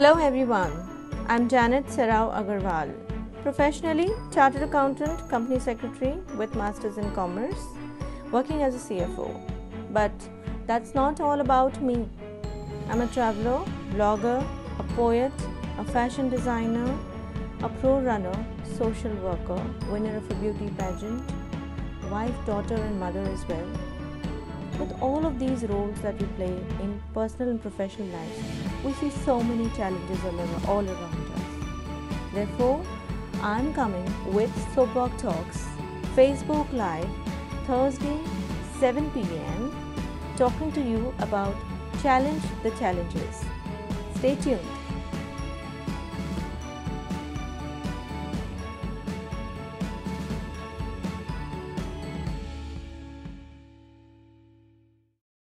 Hello everyone, I'm Janet Serrao Agarwal, professionally chartered accountant, company secretary with masters in commerce, working as a CFO. But that's not all about me. I'm a traveler, blogger, a poet, a fashion designer, a pro runner, social worker, winner of a beauty pageant, wife, daughter, and mother as well. With all of these roles that we play in personal and professional lives, we see so many challenges all around us. Therefore, I'm coming with Soapbox Talks, Facebook Live, Thursday, 7 pm, talking to you about Challenge the Challenges. Stay tuned.